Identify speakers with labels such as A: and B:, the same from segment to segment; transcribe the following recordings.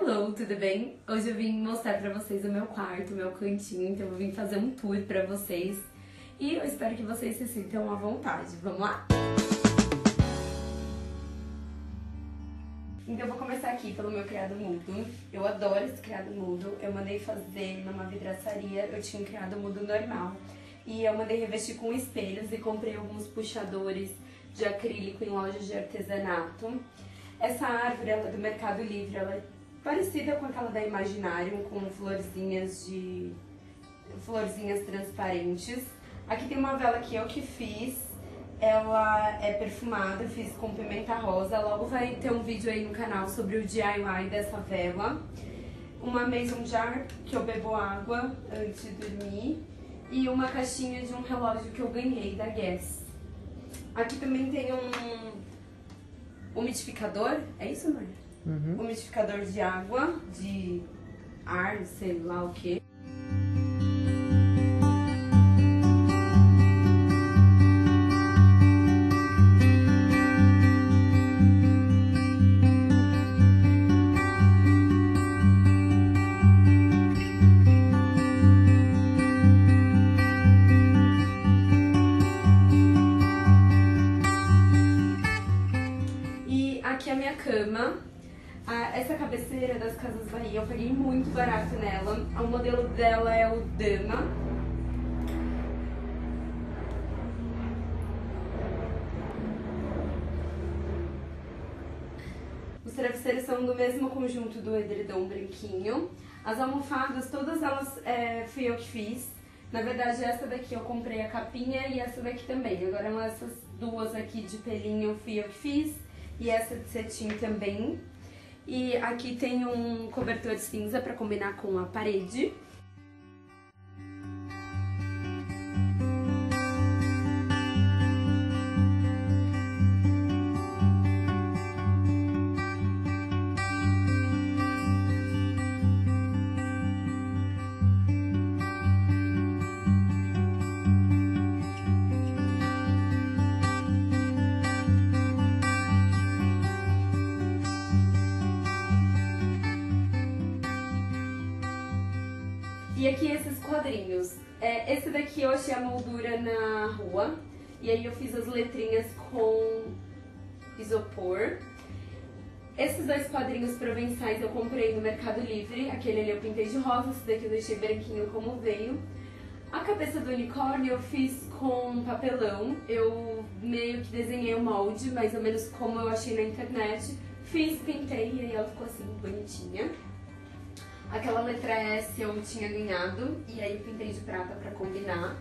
A: Hello, tudo bem? Hoje eu vim mostrar pra vocês o meu quarto, o meu cantinho, então eu vim fazer um tour pra vocês e eu espero que vocês se sintam à vontade. Vamos lá? Então eu vou começar aqui pelo meu criado mudo. Eu adoro esse criado mudo. Eu mandei fazer numa vidraçaria, eu tinha um criado mudo normal. E eu mandei revestir com espelhos e comprei alguns puxadores de acrílico em lojas de artesanato. Essa árvore ela é do Mercado Livre, ela é parecida com aquela da Imaginarium, com florzinhas de florzinhas transparentes. Aqui tem uma vela que eu que fiz, ela é perfumada, fiz com pimenta rosa. Logo vai ter um vídeo aí no canal sobre o DIY dessa vela. Uma mason jar que eu bebo água antes de dormir. E uma caixinha de um relógio que eu ganhei da Guess. Aqui também tem um umidificador, é isso, mãe? Uhum. Umidificador de água, de ar, sei lá o que. aqui a minha cama. Essa cabeceira das Casas Bahia, eu paguei muito barato nela. O modelo dela é o Dama. Os travesseiros são do mesmo conjunto do edredom branquinho. As almofadas, todas elas é, fui eu que fiz. Na verdade, essa daqui eu comprei a capinha e essa daqui também. Agora, essas duas aqui de pelinho fui eu que fiz e essa de cetim também. E aqui tem um cobertor cinza para combinar com a parede. E aqui esses quadrinhos. É, esse daqui eu achei a moldura na rua. E aí eu fiz as letrinhas com isopor. Esses dois quadrinhos provençais eu comprei no Mercado Livre. Aquele ali eu pintei de rosa, esse daqui eu deixei branquinho como veio. A cabeça do unicórnio eu fiz com papelão. Eu meio que desenhei o molde, mais ou menos como eu achei na internet. Fiz, pintei e aí ela ficou assim, bonitinha. Aquela letra S eu tinha ganhado, e aí eu pintei de prata pra combinar.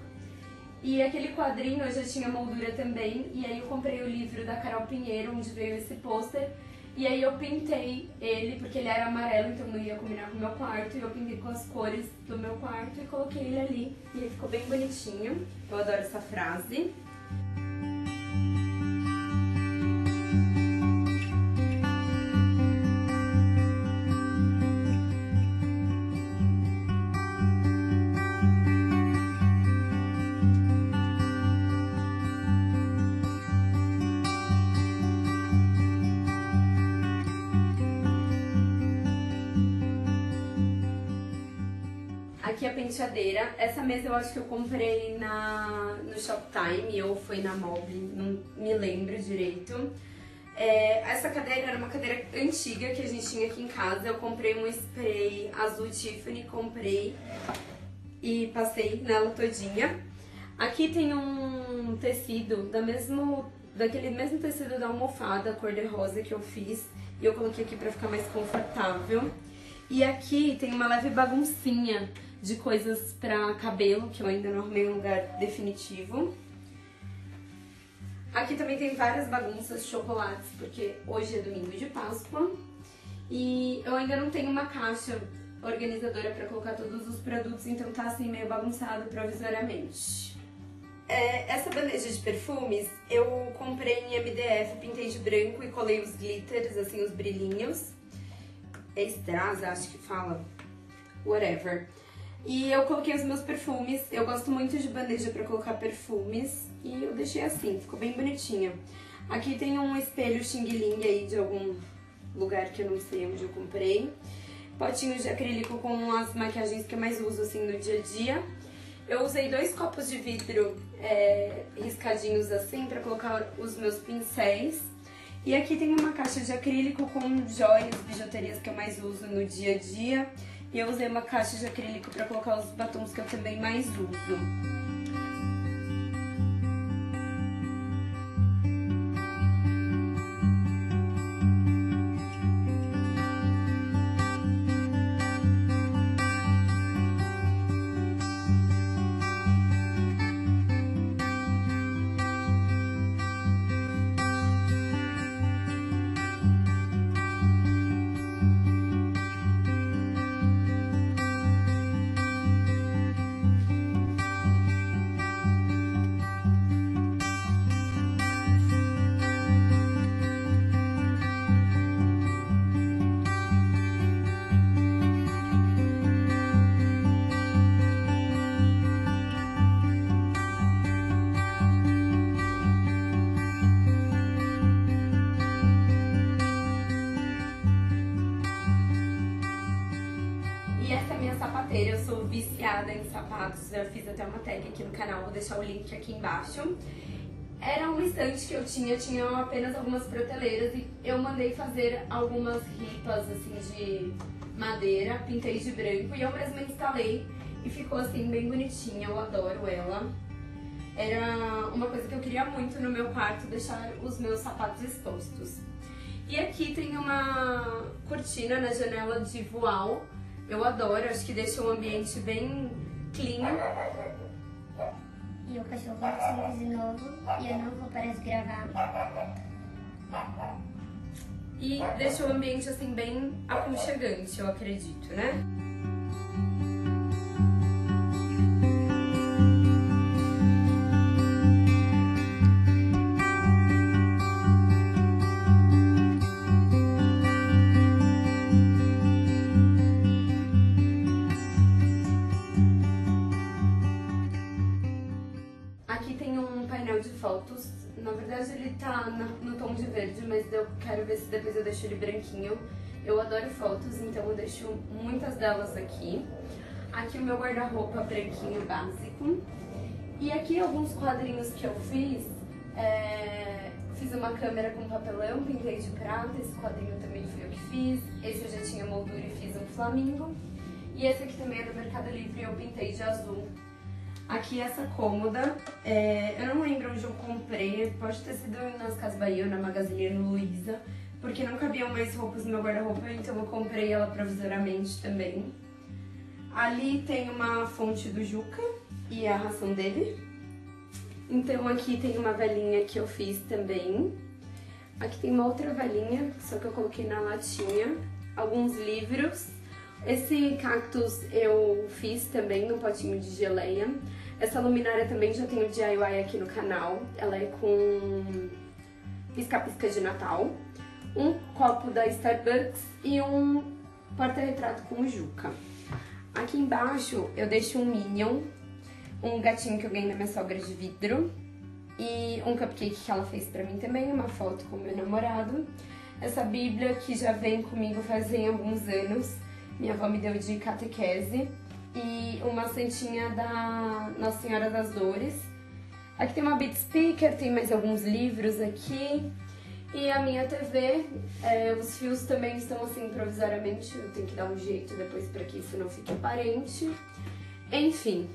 A: E aquele quadrinho eu já tinha moldura também, e aí eu comprei o livro da Carol Pinheiro, onde veio esse pôster. E aí eu pintei ele, porque ele era amarelo, então não ia combinar com o meu quarto. E eu pintei com as cores do meu quarto e coloquei ele ali. E ele ficou bem bonitinho. Eu adoro essa frase. Penteadeira. Essa mesa eu acho que eu comprei na, no Shoptime ou foi na Mobile, não me lembro direito. É, essa cadeira era uma cadeira antiga que a gente tinha aqui em casa. Eu comprei um spray azul Tiffany, comprei e passei nela todinha. Aqui tem um tecido da mesmo, daquele mesmo tecido da almofada, cor de rosa que eu fiz. E eu coloquei aqui pra ficar mais confortável. E aqui tem uma leve baguncinha de coisas pra cabelo, que eu ainda não arrumei um lugar definitivo. Aqui também tem várias bagunças, chocolates, porque hoje é domingo de Páscoa. E eu ainda não tenho uma caixa organizadora pra colocar todos os produtos, então tá assim meio bagunçado provisoriamente. É, essa bandeja de perfumes eu comprei em MDF, pintei de branco e colei os glitters, assim, os brilhinhos. É Straza, acho que fala. Whatever. E eu coloquei os meus perfumes. Eu gosto muito de bandeja pra colocar perfumes. E eu deixei assim, ficou bem bonitinha. Aqui tem um espelho xing-ling aí de algum lugar que eu não sei onde eu comprei. potinhos de acrílico com as maquiagens que eu mais uso assim no dia a dia. Eu usei dois copos de vidro é, riscadinhos assim para colocar os meus pincéis. E aqui tem uma caixa de acrílico com joias, bijuterias que eu mais uso no dia a dia. E eu usei uma caixa de acrílico para colocar os batons que eu também mais uso. Sapatos, eu fiz até uma tag aqui no canal, vou deixar o link aqui embaixo. Era um estante que eu tinha, tinha apenas algumas prateleiras e eu mandei fazer algumas ripas assim de madeira, pintei de branco e eu mesma instalei e ficou assim bem bonitinha, eu adoro ela. Era uma coisa que eu queria muito no meu quarto, deixar os meus sapatos expostos. E aqui tem uma cortina na janela de voal, eu adoro, acho que deixa o ambiente bem clean.
B: E o cachorro latindo de novo e eu não vou parar de gravar.
A: E deixa o ambiente assim bem aconchegante, eu acredito, né? Fotos. Na verdade ele tá no tom de verde, mas eu quero ver se depois eu deixo ele branquinho. Eu adoro fotos, então eu deixo muitas delas aqui. Aqui o meu guarda-roupa branquinho básico. E aqui alguns quadrinhos que eu fiz. É... Fiz uma câmera com papelão, pintei de prata, esse quadrinho também foi eu que fiz. Esse eu já tinha moldura e fiz um flamingo. E esse aqui também é do Mercado Livre eu pintei de azul Aqui essa cômoda, é, eu não lembro onde eu comprei, pode ter sido nas Casas Bahia ou na Magazine Luiza, porque não cabiam mais roupas no meu guarda-roupa, então eu comprei ela provisoriamente também. Ali tem uma fonte do Juca e a ração dele. Então aqui tem uma velhinha que eu fiz também. Aqui tem uma outra velhinha, só que eu coloquei na latinha. Alguns livros esse cactus eu fiz também no potinho de geleia. Essa luminária também já tem o DIY aqui no canal. Ela é com pisca-pisca de Natal. Um copo da Starbucks e um porta-retrato com Juca. Aqui embaixo eu deixo um Minion, um gatinho que eu ganhei da minha sogra de vidro e um cupcake que ela fez pra mim também, uma foto com meu namorado. Essa bíblia que já vem comigo fazem alguns anos minha avó me deu de catequese e uma santinha da Nossa Senhora das Dores. Aqui tem uma beat speaker, tem mais alguns livros aqui. E a minha TV, é, os fios também estão assim provisoriamente, eu tenho que dar um jeito depois para que isso não fique aparente. Enfim,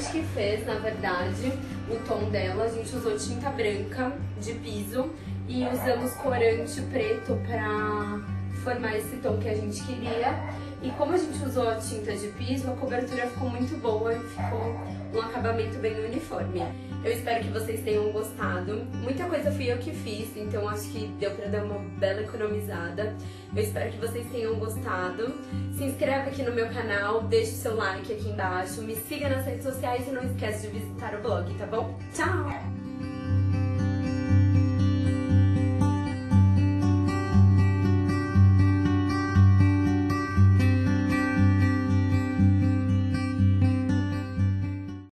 A: gente que fez, na verdade, o tom dela, a gente usou tinta branca de piso e usamos corante preto pra formar esse tom que a gente queria. E como a gente usou a tinta de piso, a cobertura ficou muito boa e ficou um acabamento bem uniforme. Eu espero que vocês tenham gostado. Muita coisa fui eu que fiz, então acho que deu pra dar uma bela economizada. Eu espero que vocês tenham gostado. Se inscreva aqui no meu canal, deixe seu like aqui embaixo, me siga nas redes sociais e não esquece de visitar o blog, tá bom? Tchau!